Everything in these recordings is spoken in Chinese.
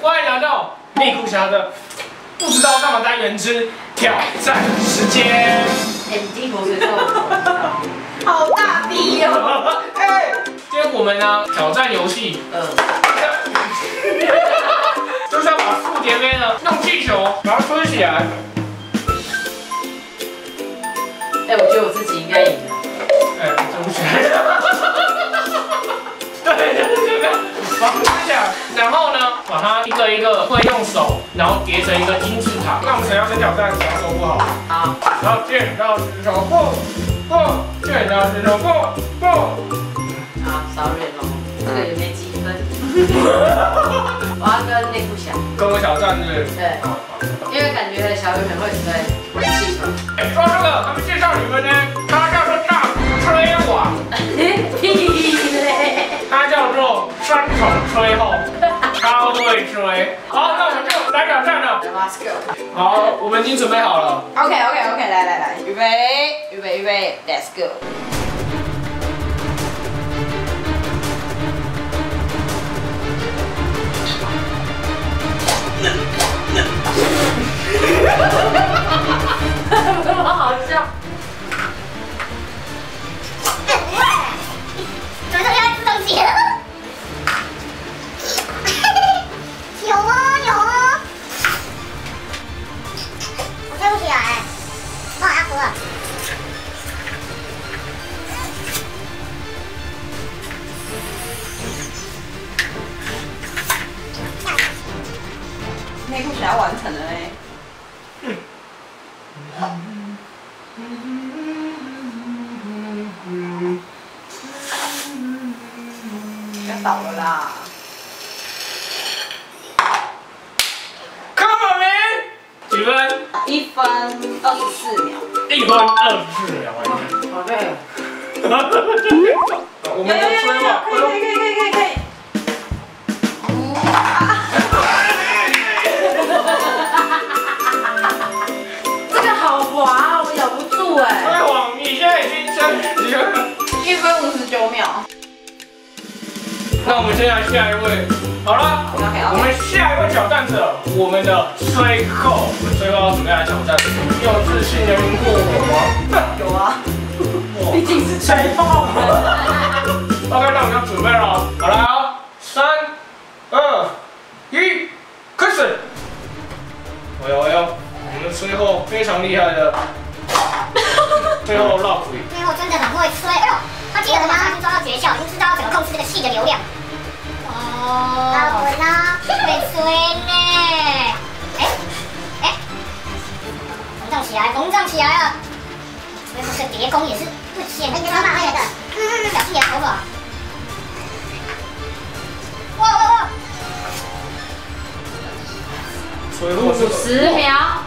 欢迎来到内裤侠的不知道干嘛单元之挑战时间。哎，你第一口水好大逼哦！哎，今天我们呢挑战游戏，嗯，就是要把富蝶妹呢弄气球把它吹起来。哎，我觉得我自己应该赢了。哎，对不起。对，就是这个。把它吹起来，然后呢，把它一个一个会用手，然后叠成一个金字塔。那我们谁要先挑战？谁要说不好？好，然后剪刀石头布，布，剪刀石头布，布。好，sorry 哦，这个也没积分。我要跟内裤侠，跟我挑战是不是？对，因为感觉小雨很会吹气球。哎，说这个，他们介绍你们呢，他叫做大吹王，屁嘞！他叫做三重吹后，好，那我们就来挑战了。Let's go。好，我们已经准备好了。OK OK OK，来来来，预备预备预备，Let's go！了。内裤侠完成了嘞。要倒了啦！Come on man，几分？一分二十四秒。一分二十四秒。好累。我们的吹王，可以可以可以可以可以可以。这个好滑，我咬不住哎。吹王，你现在已经升级了。一分五十九秒。那我们现在下一位，好了我们下一位挑战者，我们的吹后，我们吹后要准备来挑战，有自信的赢过我吗？有啊，哇 毕竟是吹泡的。OK，那我们要准备了，好了哦，三、二、一，开始！哎呦哎呦，我们吹后非常厉害的，最后绕腿。最后真的很会吹，哎呦，他记得马上就抓到诀窍，已经知道怎么控制这个气的流量。哦，好啦，会吹呢。哎哎，膨胀起来，膨胀起来了。这叠弓也是不简单嘛，还有的，嗯，小屁眼头发。哇哇哇！十秒，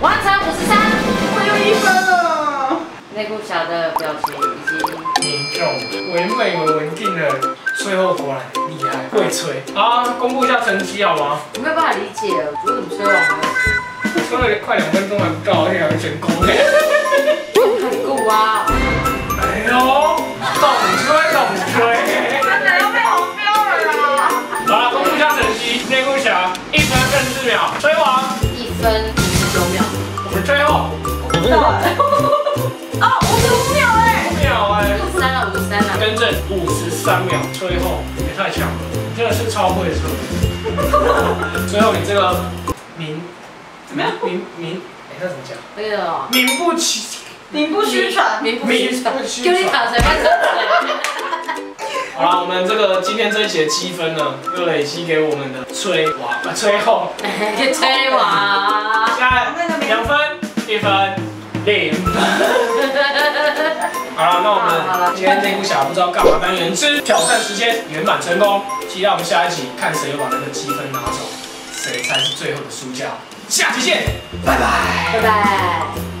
完成五十。内裤侠的表情已经凝重、唯美为文定的，最后果然厉害，会吹。好，公布一下成绩好吗？我没有办法理解，我怎么吹完还吹了快两分钟还不到，而且还没成功哎。很酷啊？哎呦，懂吹懂吹。真的要被红标了啦！好了，公布一下成绩，内裤侠一分二十四秒，吹完，一分五十九秒。我们最后了，五十三了。更正五十三秒，吹后也太强了，你真的是超会吹。最后你这个名怎么样？名名，哎，那怎么讲？那个哦名不其名不虚传，名不虚传，名不虚就你传躺谁？好了，我们这个今天这一期的积分呢，又累积给我们的吹娃啊吹后，给吹完。现在两分、一分、零分。那我们今天这部小不知道干嘛单元之挑战时间圆满成功，期待我们下一集看谁又把那个积分拿走，谁才是最后的输家。下期见，拜拜。拜拜。